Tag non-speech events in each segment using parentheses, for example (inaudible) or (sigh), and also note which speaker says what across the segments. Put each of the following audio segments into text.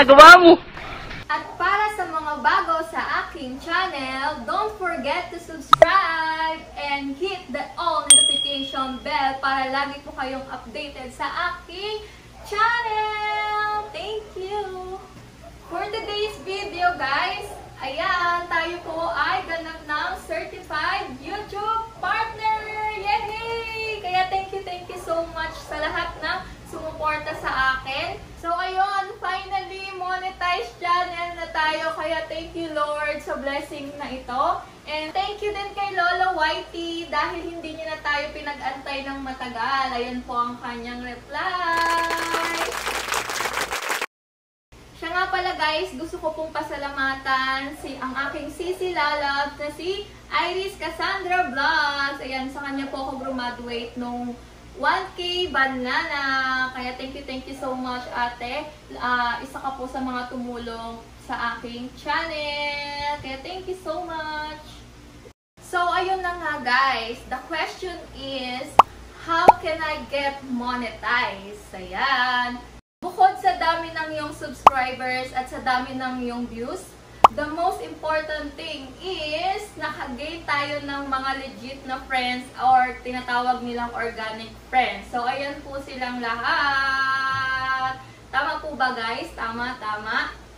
Speaker 1: ginagawa mo?
Speaker 2: At para sa mga bago sa aking channel, don't forget to subscribe and hit the all notification bell para lagi po kayong updated sa aking channel. Thank you! For today's video, guys, ayan, tayo po ay ganap ng Certified YouTube Partner! Yay! Kaya thank you, thank you so much sa lahat na sumuporta sa akin. So, ayun, finally, monetized channel na tayo. Kaya thank you, Lord, sa blessing na ito. And thank you din kay Lola Whitey dahil hindi niya na tayo pinag-antay ng matagal. Ayan po ang kanyang reply. Siya nga pala guys, gusto ko pong pasalamatan si ang aking sisi lalab na si Iris Cassandra Vlogs. Ayan, sa kanya po ako graduate nung 1K banana. Kaya thank you, thank you so much ate. Ah, isa ka po sa mga tumulong sa aking channel. Kaya thank you so much. So, ayun na nga guys. The question is, how can I get monetized? Ayan. Bukod sa dami ng iyong subscribers at sa dami ng iyong views, the most important thing is nakagain tayo ng mga legit na friends or tinatawag nilang organic friends. So, ayan po silang lahat. Tama po ba guys? Tama, tama.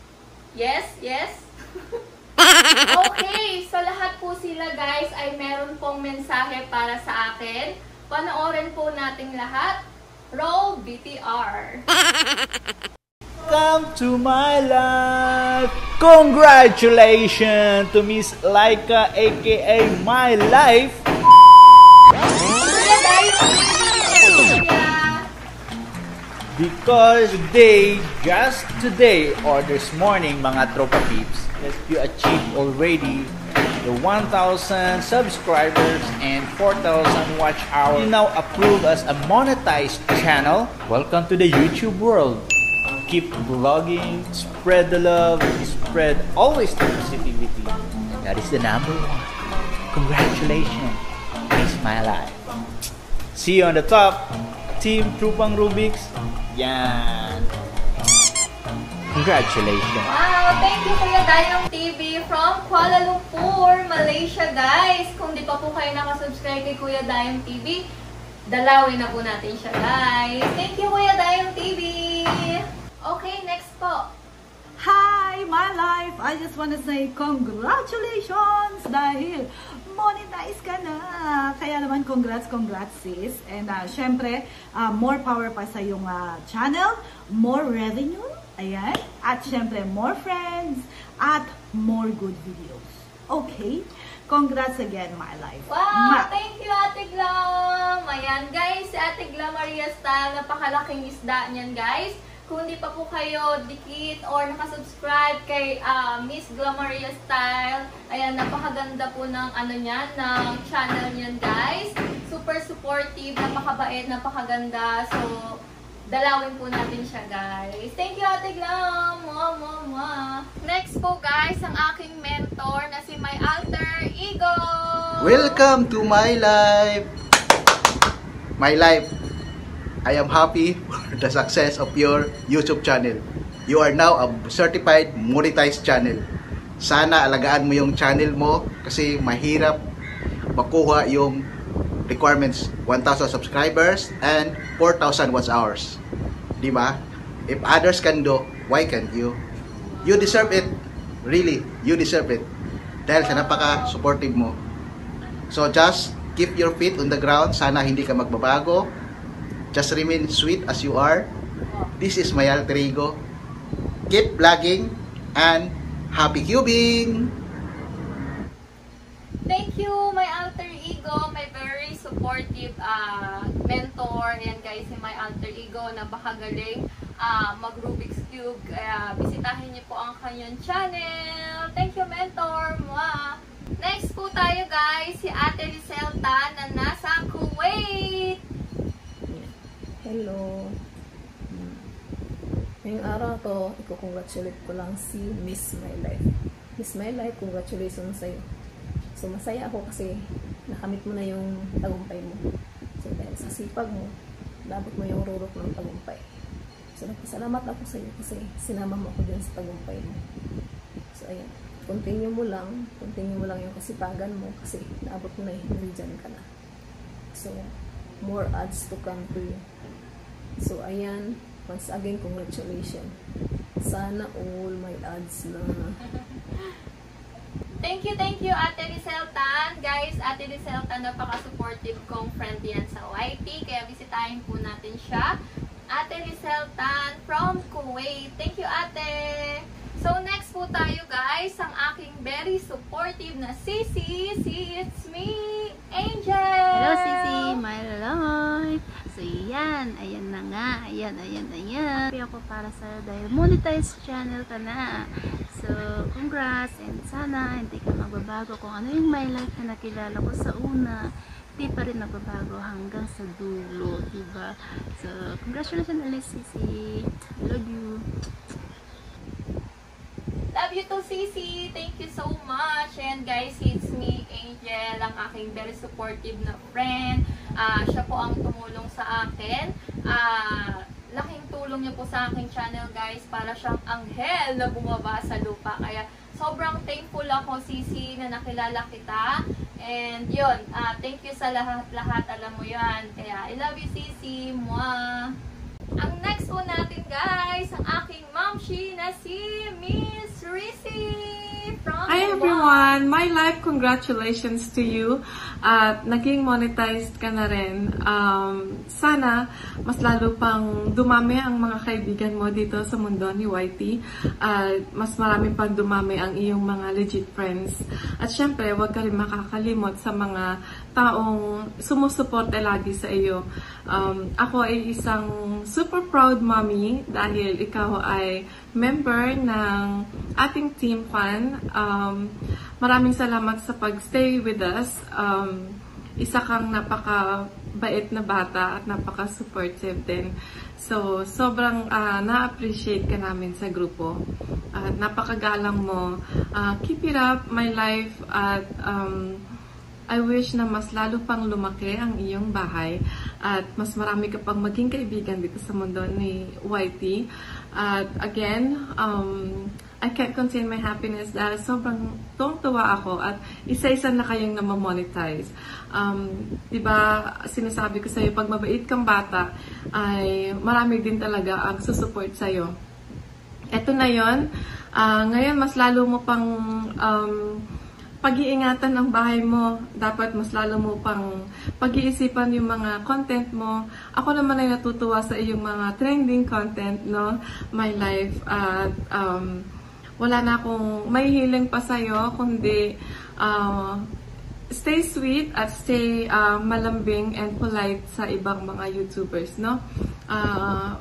Speaker 2: Yes, yes. (laughs) okay, so lahat po sila guys ay meron pong mensahe para sa akin. Panoorin po nating lahat. Roll BTR. (laughs)
Speaker 3: Come to my life! Congratulations to Miss Laika aka My Life! Because today, just today or this morning mga tropa peeps, you achieved already the 1,000 subscribers and 4,000 watch hours. You now approved as a monetized channel. Welcome to the YouTube world. Keep vlogging, spread the love, spread always the positivity. And that is the number one. Congratulations, Miss My Life. See you on the top, Team Trupang Rubik's. Yan. Congratulations.
Speaker 2: Wow, thank you Kuya Dayong TV from Kuala Lumpur, Malaysia guys. Kung di pa po kayo nakasubscribe kay Kuya Dayong TV, dalawin na po natin siya guys. Thank you Kuya Dayong TV. Okay, next po.
Speaker 4: Hi, my life! I just want to say congratulations dahil monetize ka na. Kaya naman, congrats, congrats sis. And uh, syempre, uh, more power pa sa yung uh, channel, more revenue, ayan. At syempre, more friends, at more good videos. Okay? Congrats again, my life.
Speaker 2: Wow,
Speaker 4: Mwah!
Speaker 2: thank you Ate Glam. Ayan guys, si Ate Glam Maria Style, napakalaking isda niyan guys. Kung hindi pa po kayo dikit or nakasubscribe kay ah, Miss Glamaria Style, ayan, napakaganda po ng ano niyan, ng channel niyan guys. Super supportive, napakabait, napakaganda. So, dalawin po natin siya guys. Thank you Ate Glam! Mwah, mwah, mwah. Next po guys, ang aking mentor na si My Alter Ego!
Speaker 5: Welcome to my life. My life. I am happy for the success of your YouTube channel. You are now a certified monetized channel. Sana alagaan mo yung channel mo kasi mahirap makuha yung requirements 1,000 subscribers and 4,000 watch hours. Di ba? If others can do, why can't you? You deserve it. Really, you deserve it. Dahil sa napaka-supportive mo. So just keep your feet on the ground. Sana hindi ka magbabago. Just remain sweet as you are. This is my alter ego. Keep vlogging and happy cubing!
Speaker 2: Thank you, my alter ego, my very supportive uh, mentor. Yan guys, si my alter ego na bakagaling uh, mag Rubik's Cube. Kaya bisitahin niyo po ang kanyang channel. Thank you, mentor. Mwah! Next po tayo guys, si Ate Liselta na nasa Kuwait.
Speaker 6: Hello. Hmm. Ngayong araw to, i-congratulate ko lang si Miss My Life. Miss My Life, congratulations sa'yo. So, masaya ako kasi nakamit mo na yung tagumpay mo. So, dahil sa sipag mo, labot mo yung rurok ng tagumpay. So, nagpasalamat ako sa iyo kasi sinama mo ako dyan sa tagumpay mo. So, ayun. Continue mo lang. Continue mo lang yung kasipagan mo kasi naabot mo na eh. Nandyan ka na. So, more ads to come to you. So, ayan. Once again, congratulations. Sana all my ads na
Speaker 2: Thank you, thank you, Ate Rizal Tan. Guys, Ate Rizal Tan, napaka-supportive kong friend yan sa YT. Kaya bisitahin po natin siya. Ate Rizal Tan from Kuwait. Thank you, Ate! So, next po tayo, guys, ang aking very supportive na Sisi. Si It's Me, Angel!
Speaker 1: Hello, Sisi! My life! So, yan. Ayan na nga. Ayan, ayan, ayan. Happy ako para sa dahil monetized channel ka na. So, congrats and sana hindi ka magbabago kung ano yung my life na nakilala ko sa una. Hindi pa rin nagbabago hanggang sa dulo, diba? So, congratulations ulit, Sisi. Love you.
Speaker 2: Sisi. Thank you so much. And guys, it's me, Angel, ang aking very supportive na friend. Ah, siya po ang tumulong sa akin. Ah, laking tulong niya po sa aking channel, guys, para siyang anghel na bumaba sa lupa. Kaya sobrang thankful ako, Sisi, na nakilala kita. And yun, ah, thank you sa lahat-lahat. Alam mo yan. Kaya I love you, Sisi. Mwah! Ang next po natin guys, ang aking momshi na si Miss from
Speaker 7: Hi everyone! My life, congratulations to you. At naging monetized ka na rin. Um, sana mas lalo pang dumami ang mga kaibigan mo dito sa mundo ni YT. At mas marami pang dumami ang iyong mga legit friends. At syempre, huwag ka rin makakalimot sa mga taong sumusuporta lagi sa iyo. Um, ako ay isang super proud mommy dahil ikaw ay member ng ating team fan. Um, maraming salamat sa pag-stay with us. Um, isa kang napaka-bait na bata at napaka-supportive din. So, sobrang ah, na-appreciate ka namin sa grupo. At napakagalang mo. Ah, keep it up, my life. At um, I wish na mas lalo pang lumaki ang iyong bahay at mas marami ka pang maging kaibigan dito sa mundo ni YT. At again, um, I can't contain my happiness dahil sobrang tuwang-tuwa ako at isa-isa na kayong namamonetize. Um, di ba, sinasabi ko sa'yo, pag mabait kang bata, ay marami din talaga ang susupport sa'yo. Eto na yon. Ah, ngayon, mas lalo mo pang um, pag-iingatan ng bahay mo. Dapat mas lalo mo pang pag-iisipan yung mga content mo. Ako naman ay natutuwa sa iyong mga trending content, no? My life. At um, wala na akong may healing pa sa'yo, kundi uh, stay sweet at stay uh, malambing and polite sa ibang mga YouTubers, no? Uh,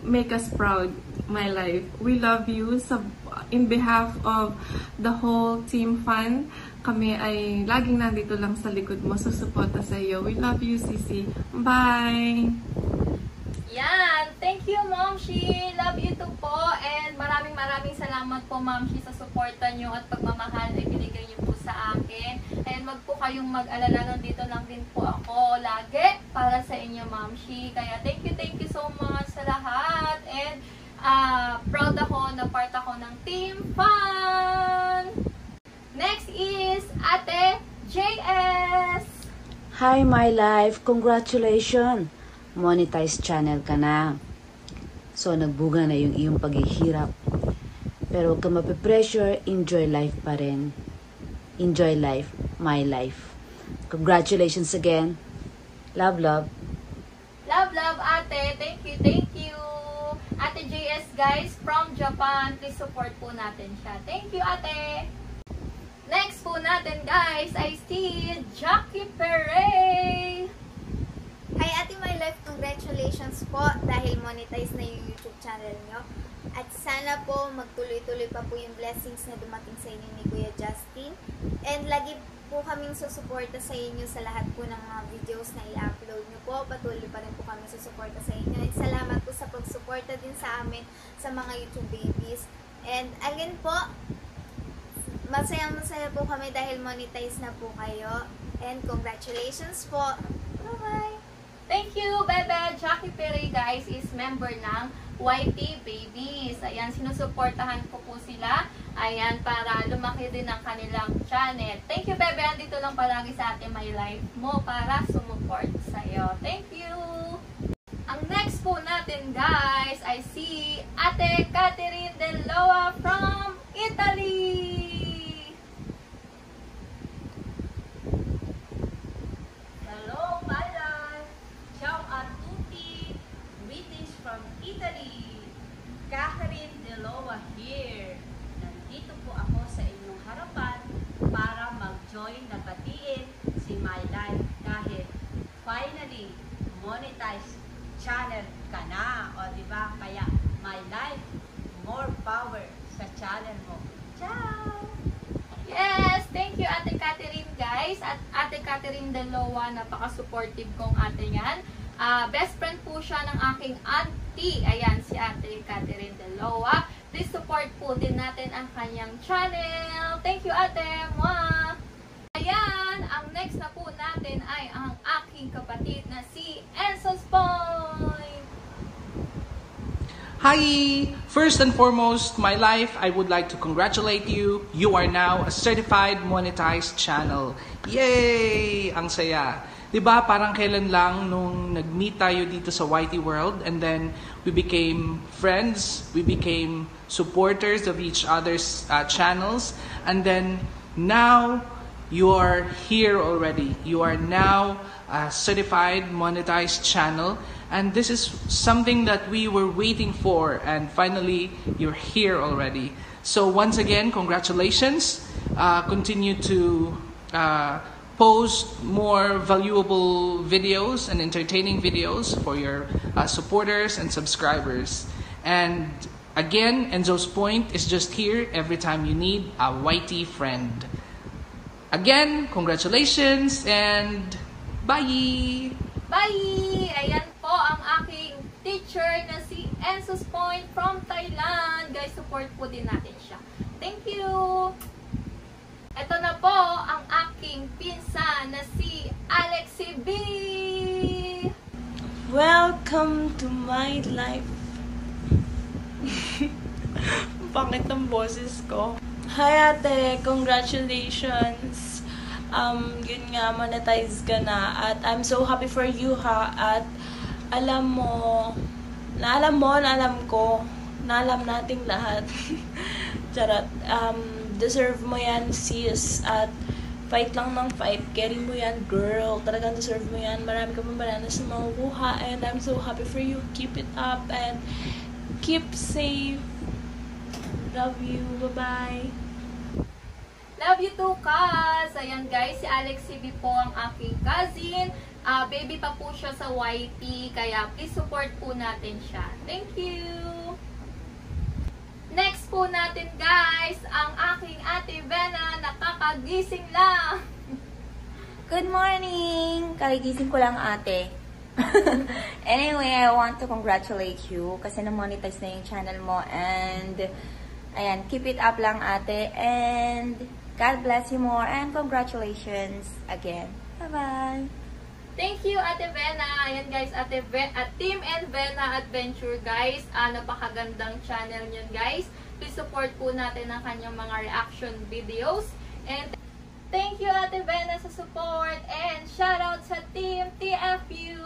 Speaker 7: make us proud, my life. We love you. Sa, in behalf of the whole team fan, kami ay laging nandito lang sa likod mo, susuporta sa iyo. We love you, Sisi. Bye!
Speaker 2: Yan. Thank you, Mom Shi. Love you too po. And maraming maraming salamat po, Mom Shi, sa suporta nyo at pagmamahal na binigay nyo po sa akin. And wag po kayong mag-alala, nandito lang din po ako lagi para sa inyo, Mom Shi. Kaya thank you, thank you so much sa lahat. And ah, proud ako na part ako ng Team Fun. Next is Ate JS.
Speaker 8: Hi, my life! Congratulations! Monetized channel ka na. So, nagbuga na yung iyong paghihirap. Pero huwag ka mapipressure, enjoy life pa rin. Enjoy life, my life. Congratulations again. Love, love.
Speaker 2: Love, love, ate. Thank you, thank JS, guys, from Japan. Please support po natin siya. Thank you, ate. Next po natin, guys, ay si Jackie Perey.
Speaker 9: Hi Ate My Life, congratulations po dahil monetize na yung YouTube channel nyo. At sana po magtuloy-tuloy pa po yung blessings na dumating sa inyo ni Kuya Justin. And lagi po kaming susuporta sa inyo sa lahat po ng mga videos na i-upload nyo po. Patuloy pa rin po kami susuporta sa inyo. At salamat po sa pagsuporta din sa amin sa mga YouTube babies. And again po, masayang masaya po kami dahil monetize na po kayo. And congratulations po. Bye-bye!
Speaker 2: Thank you, Bebe. Jackie Perry, guys, is member ng YT Babies. Ayan, sinusuportahan ko po sila. Ayan, para lumaki din ang kanilang channel. Thank you, Bebe. Andito lang palagi sa ating My Life mo para sumuport sa'yo. Thank you! Ang next po natin, guys, ay si Ate Catherine De Loa from Italy!
Speaker 10: Hello, my life! Ciao a tutti! Greetings from Italy! Catherine De Loa here. Nandito po ako sa inyong harapan para mag-join na batiin si My Life dahil finally, monetize channel ka na. O, di ba? Kaya, My Life, more power sa channel mo. Ciao!
Speaker 2: Yes! Thank you, Ate Catherine, guys. At Ate Catherine Dalowa, napaka-supportive kong ate yan. Ah, best friend po siya ng aking auntie. Ayan, si Ate Catherine Dalowa. Please support po din natin ang kanyang channel. Thank you, Ate. Mwah! Ayan, ang next na po natin ay ang aking kapatid na si Enzo Spoy.
Speaker 11: Hi! First and foremost, my life, I would like to congratulate you. You are now a certified monetized channel. Yay! Ang saya. 'Di ba parang kailan lang nung nag-meet tayo dito sa YT World and then we became friends, we became supporters of each other's uh, channels and then now you are here already. You are now a certified monetized channel and this is something that we were waiting for and finally you're here already. So once again, congratulations. Uh, continue to uh, post more valuable videos and entertaining videos for your uh, supporters and subscribers. And again, Enzo's Point is just here every time you need a YT friend. Again, congratulations and bye!
Speaker 2: Bye! Ayan po ang aking teacher na si Enzo's Point from Thailand. Guys, support po din natin siya. Thank you! Ito na po ang aking pinsan na si Alexi B.
Speaker 12: Welcome to my life. (laughs) Bakit ang boses ko? Hi ate, congratulations. Um, yun nga, monetize ka na. At I'm so happy for you ha. At alam mo, na alam mo, na alam ko, na alam nating lahat. (laughs) Charot. Um, deserve mo yan, sis. At fight lang ng fight. Carry mo yan, girl. Talagang deserve mo yan. Marami ka pang bananas na makukuha. And I'm so happy for you. Keep it up. And keep safe. Love you. Bye-bye.
Speaker 2: Love you too, Kaz! Ayan guys, si Alex CB po ang aking cousin. Ah, baby pa po siya sa YT, kaya please support po natin siya. Thank you! Next po natin guys, ang aking ate Bena, nakakagising lang.
Speaker 13: Good morning! Kagigising ko lang ate. (laughs) anyway, I want to congratulate you kasi na-monetize na yung channel mo and ayan, keep it up lang ate and God bless you more and congratulations again. Bye-bye!
Speaker 2: Thank you, Ate Vena. Ayan guys, Ate Ve at Team and Vena Adventure guys. Ah, napakagandang channel niyan guys. Please support po natin ang kanyang mga reaction videos. And thank you, Ate Vena, sa support. And shout out sa Team TFU.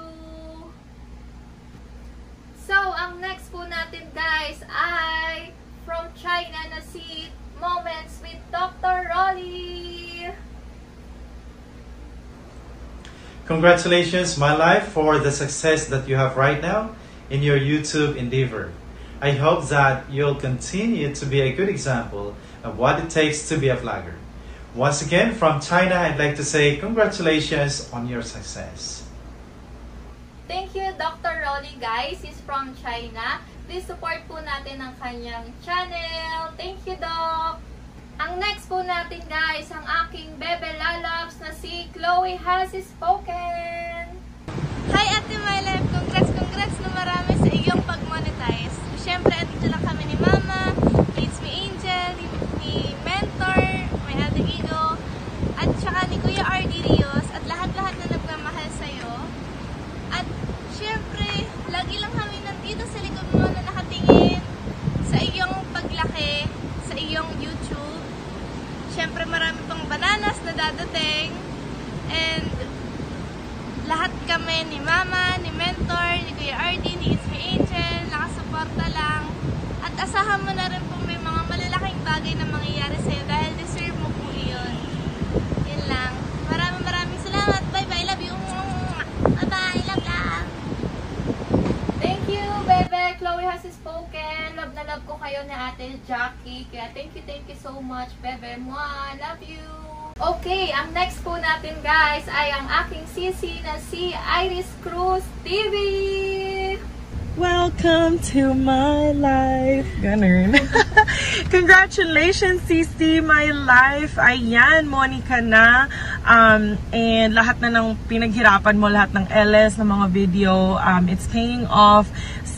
Speaker 2: So, ang next po natin guys ay from China na si Moments with Dr. Rolly.
Speaker 14: Congratulations, my life, for the success that you have right now in your YouTube endeavor. I hope that you'll continue to be a good example of what it takes to be a vlogger. Once again, from China, I'd like to say congratulations on your success.
Speaker 2: Thank you, Dr. Rolly, guys. He's from China. Please support po natin ang kanyang channel. Thank you, Doc. Ang next po natin, guys, ang aking bebe lalabs na si Chloe has spoken.
Speaker 15: Hi, Ate My Life! Congrats, congrats na marami sa iyong pag-monetize. Siyempre, andito lang kami ni Mama, Kids Me Angel, ni, ni Mentor, may Ate at saka ni Kuya RD Rios, at lahat-lahat na nagmamahal sa'yo. At siyempre, lagi lang kami nandito sa likod mo na nakatingin sa iyong paglaki, sa iyong YouTube. Siyempre, marami pang bananas na dadating. And lahat kami ni Mama, ni Mentor, ni Kuya RD, asahan mo na rin po may mga malalaking bagay na mangyayari sa'yo dahil deserve mo po yun. Yun lang. Maraming maraming salamat. Bye-bye. Love you. Bye-bye. Love lang.
Speaker 2: Thank you, Bebe. Chloe has spoken. Love na love ko kayo ni Ate Jackie. Kaya thank you, thank you so much, Bebe. Mwah, love you. Okay, ang next po natin guys ay ang aking sisi na si Iris Cruz TV.
Speaker 16: Welcome to my life. Ganun. (laughs) (laughs) Congratulations, Sisi, my life. Ayan, Monica na. Um, and lahat na ng pinaghirapan mo, lahat ng LS, ng mga video, um, it's paying off.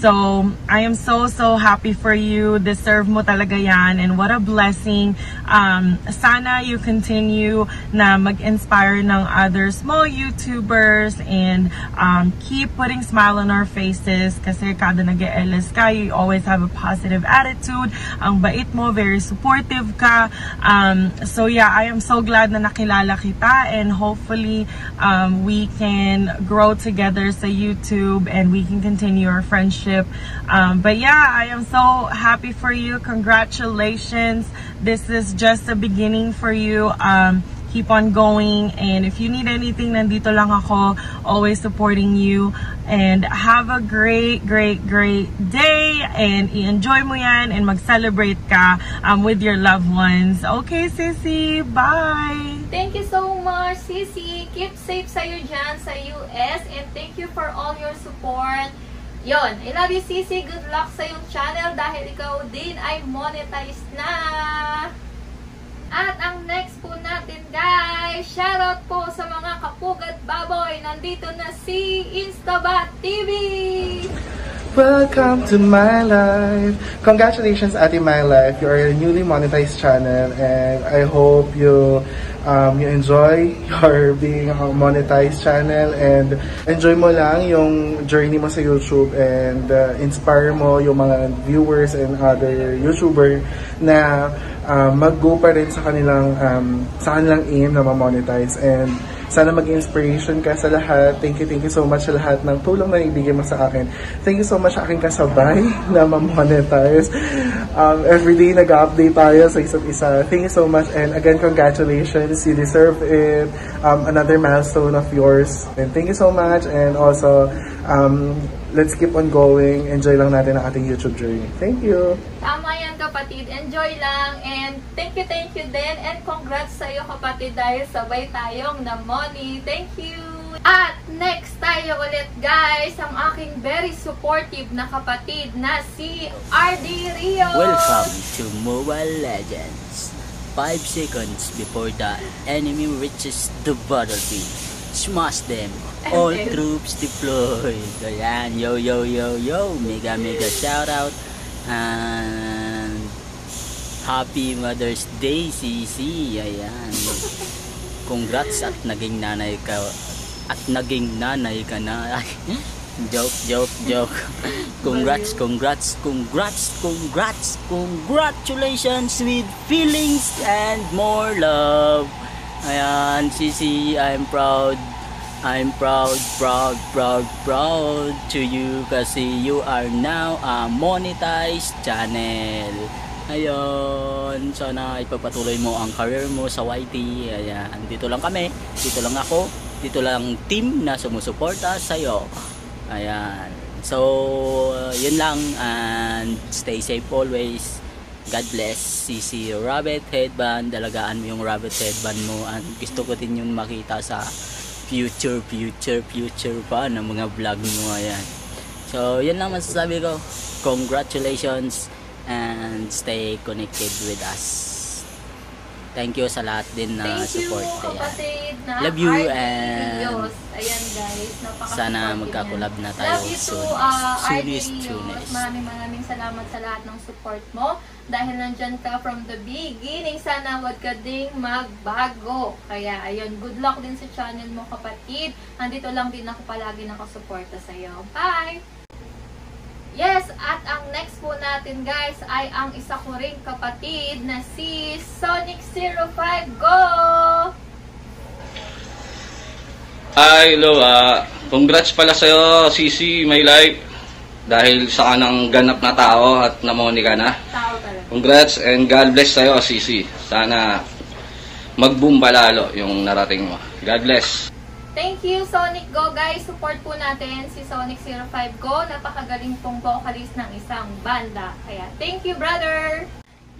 Speaker 16: So, I am so, so happy for you. Deserve mo talaga yan. And what a blessing. Um, sana you continue na mag-inspire ng other small YouTubers and um, keep putting smile on our faces kasi kada nag-LS ka, you always have a positive attitude. Ang bait mo, very supportive ka. Um, so yeah, I am so glad na nakilala kita and hopefully um, we can grow together sa YouTube and we can continue our friendship. Um, but yeah, I am so happy for you. Congratulations. This is just the beginning for you. Um, keep on going. And if you need anything, nandito lang ako, always supporting you. And have a great, great, great day. And i-enjoy mo yan and mag-celebrate ka um, with your loved ones. Okay, sissy. Bye!
Speaker 2: Thank you so much, Sisi. Keep safe sa'yo dyan sa US. And thank you for all your support. Yon, I love you, Sisi. Good luck sa iyong channel dahil ikaw din ay monetized na. At ang next po natin, guys, shoutout po sa mga kapugat baboy. Nandito na si Instabat TV.
Speaker 17: Welcome to my life. Congratulations, Ate My Life. You are a newly monetized channel, and I hope you um, you enjoy your (laughs) being a monetized channel and enjoy mo lang yung journey mo sa YouTube and uh, inspire mo yung mga viewers and other YouTuber na uh, mag-go pa rin sa kanilang um, sa kanilang aim na ma-monetize and sana maging inspiration ka sa lahat. Thank you, thank you so much sa lahat ng tulong na ibigay mo sa akin. Thank you so much sa aking kasabay (laughs) na ma-monetize. Um, everyday nag-update tayo sa isa't isa. Thank you so much and again, congratulations. You deserve it. Um, another milestone of yours. And thank you so much and also um, let's keep on going. Enjoy lang natin ang ating YouTube journey. Thank you.
Speaker 2: Tama yan kapatid. Enjoy lang. And thank you, thank you din. And congrats sa iyo kapatid dahil sabay tayong na money. Thank you. At next tayo ulit guys, ang aking very supportive na kapatid na si RD Rio.
Speaker 18: Welcome to Mobile Legends. 5 seconds before the enemy reaches the battlefield. Smash them. All
Speaker 2: Okay.
Speaker 18: troops deployed. Ayan, yo, yo, yo, yo. Mega, mega shout out. And Happy Mother's Day, Sisi. Ayan. Congrats at naging nanay ka. At naging nanay ka na. (laughs) joke, joke, joke. (laughs) Congrats, congrats, congrats, congrats, congratulations with feelings and more love. Ayan, Sisi, I'm proud. I'm proud, proud, proud, proud to you kasi you are now a monetized channel. Ayun, sana ipagpatuloy mo ang career mo sa YT. Ayan, dito lang kami, dito lang ako, dito lang team na sumusuporta sa iyo. Ayan. So, yun lang and stay safe always. God bless. CC Rabbit Headband. Dalagaan mo yung Rabbit Headband mo. And gusto ko din yung makita sa future, future, future pa ng mga vlog mo. Ayan. So, yun lang masasabi ko. Congratulations and stay connected with us. Thank you sa lahat din na
Speaker 2: Thank you
Speaker 18: support. Ayan.
Speaker 2: kapatid na
Speaker 18: Love you and.
Speaker 2: Ayan guys,
Speaker 18: Sana magkakulab na tayo
Speaker 2: Love you too,
Speaker 18: soon.
Speaker 2: uh, RD
Speaker 18: Soonest, soonest.
Speaker 2: Maraming maraming salamat sa lahat ng support mo. Dahil nandyan ka from the beginning, sana wag ka ding magbago. Kaya ayun, good luck din sa channel mo kapatid. Nandito lang din ako palagi nakasuporta sa'yo. Bye! Yes, at ang next po natin guys ay ang isa ko ring kapatid na si Sonic05 Go!
Speaker 19: Hi, hello. ah congrats pala sa'yo, Sisi, my life. Dahil sa kanang ganap na tao at namoni ka na.
Speaker 2: Tao talaga.
Speaker 19: Congrats and God bless sa'yo, Sisi. Sana mag-boom pa lalo yung narating mo. God bless.
Speaker 2: Thank you, Sonic Go, guys. Support po natin si Sonic 05 Go. Napakagaling pong vocalist ng isang banda. Kaya, thank you, brother!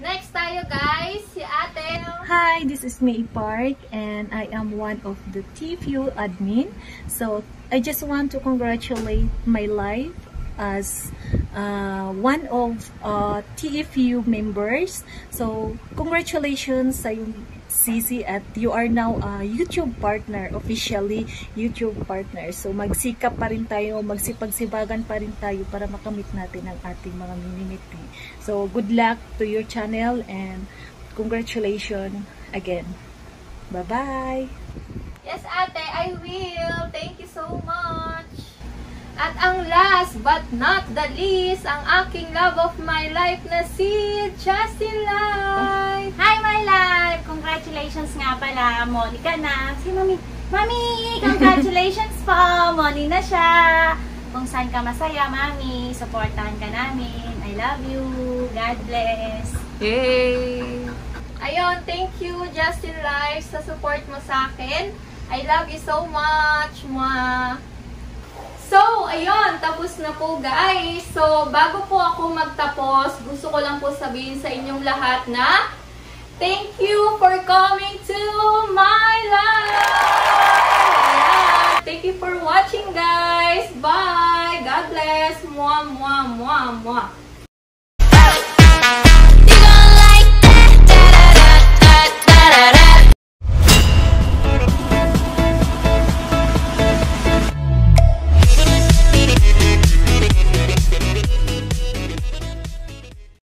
Speaker 2: Next tayo, guys. Si ate.
Speaker 6: Hi, this is May Park and I am one of the TFU admin. So, I just want to congratulate my life as uh, one of uh, TFU members. So, congratulations sa Sisi at you are now a YouTube partner, officially YouTube partner. So, magsikap pa rin tayo, magsipagsibagan pa rin tayo para makamit natin ang ating mga minimiti. So, good luck to your channel and congratulations again. Bye-bye!
Speaker 2: Yes, ate, I will. Thank you so much. At ang last but not the least, ang aking love of my life na si Justin Lai.
Speaker 20: Hi, my life! Congratulations nga pala, Monica na. Si Mami, Mami, congratulations po! Moni na siya! Kung saan ka masaya, Mami, supportahan ka namin. I love you. God bless.
Speaker 2: Yay! Ayun, thank you Justin Live sa support mo sa akin. I love you so much, ma. So, ayun, tapos na po guys. So, bago po ako magtapos, gusto ko lang po sabihin sa inyong lahat na thank you for coming to my life! Thank you for watching guys! Bye! God bless! Mwah, mwah, mwah, mwah! da da da da da